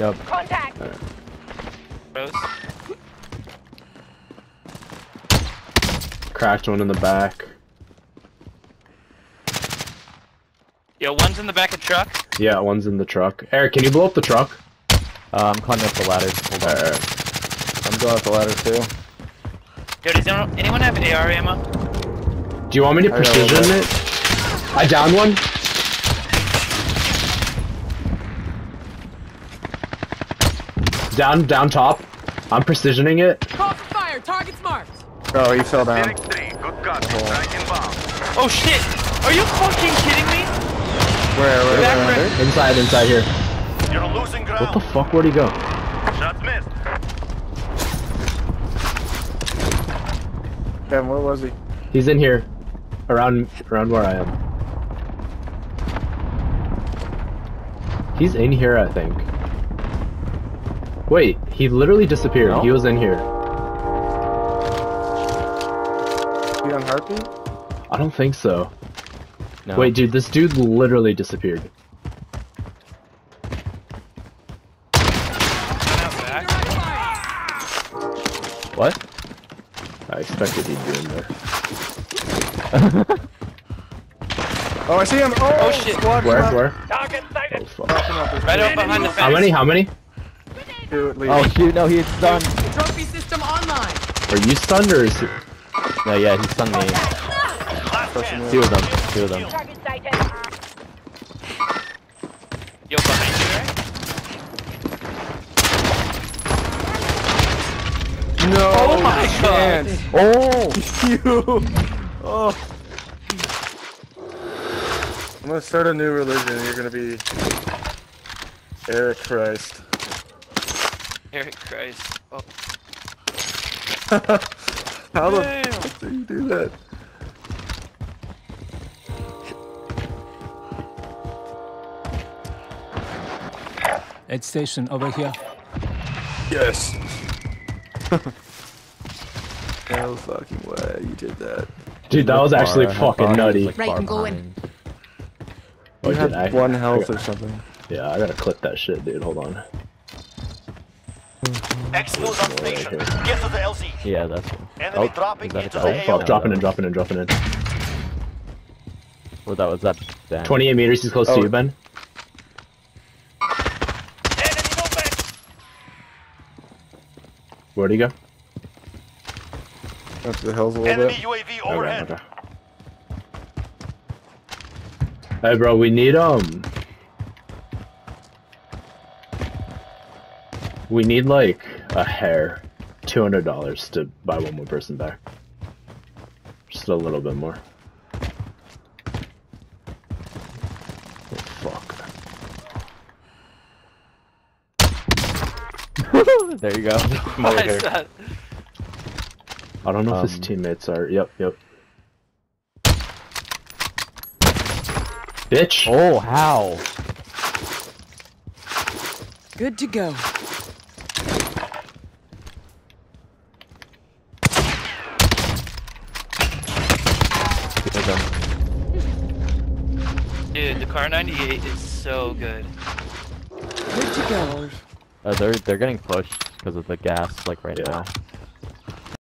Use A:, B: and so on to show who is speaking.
A: Yep.
B: Contact!
C: Rose.
D: Cracked one in the back.
C: Yo, one's in the back of truck.
D: Yeah, one's in the truck. Eric, can you blow up the truck?
A: Uh, I'm climbing up the ladder. Hold on.
D: Alright.
E: I'm going up the ladder too.
C: Yo, does anyone, anyone have AR ammo?
D: Do you want me to precision it? I downed one. Down, down top. I'm precisioning it.
F: Call for fire. Target's marked.
E: Oh, he fell down.
G: Phoenix 3, good gun. Striking bomb.
C: Oh shit! Are you fucking kidding me?
E: Where, where,
C: Back
E: where?
C: right-
D: Inside, inside here.
G: You're losing ground.
D: What the fuck? Where'd he go?
G: Shots missed.
E: Kevin, where was he?
D: He's in here. Around, around where I am. He's in here, I think. Wait, he literally disappeared.
A: No?
D: He was in here.
E: He on heartbeat?
D: I don't think so.
A: No.
D: Wait, dude, this dude literally disappeared.
C: One out back.
A: What?
D: I expected he'd be in there.
E: Oh, I see him! Oh,
C: Oh, shit.
E: Squad
D: Where?
E: left.
D: Where?
G: Target
D: Oh fuck.
C: Right up behind the fence.
D: How many? How many?
E: Two at least.
A: Oh shoot, no, he's stunned.
F: Trophy system online.
D: Are you stunned or is he...
A: No, yeah, he stunned me.
G: Last chance.
A: Two of them. Two of them.
B: Target sighted.
C: Yo, behind you, right?
E: No
C: Oh my
E: chance.
A: Oh!
E: you. Oh. I'm gonna start a new religion. You're gonna be Eric Christ.
C: Eric Christ. Oh,
E: How the
C: Damn.
E: fuck do you do that?
H: Aid station over here.
E: Yes. no fucking way you did that.
D: Dude, that was actually
A: Far-
D: fucking
A: far-
D: nutty.
A: like,
F: Right, I'm going.
A: behind.
D: Oh,
E: You
D: did
E: had one health
D: got-
E: or something.
D: Yeah, I gotta clip that shit, dude. Hold on.
G: X-Fuse on station. Get to the LZ.
A: Yeah, that's one.
G: Enemy
A: Oh,
G: dropping
A: is that a
G: into the
D: Oh fuck,
G: AO.
D: dropping in, dropping in, dropping in.
A: Well, that was that. Dan.
D: 28 meters, he's close
E: Oh.
D: to you, Ben.
G: Enemy movement.
D: Where'd he go?
E: Up to the hills a little
G: Enemy
E: bit.
G: UAV
D: Okay,
G: overhead.
D: okay. Hey, bro, we need um. We need like a hair, two hundred dollars to buy one more person back. Just a little bit more. Oh, fuck.
A: there you go.
C: what is that?
D: I don't know if his
A: Um,
D: teammates are. Yep, yep. Bitch.
A: Oh, how?
F: Good to go.
A: Them.
C: Dude, the Kar 98 is so good.
F: Good to go.
A: Uh, they're they're getting pushed because of the gas, like right
D: Yeah.
A: now.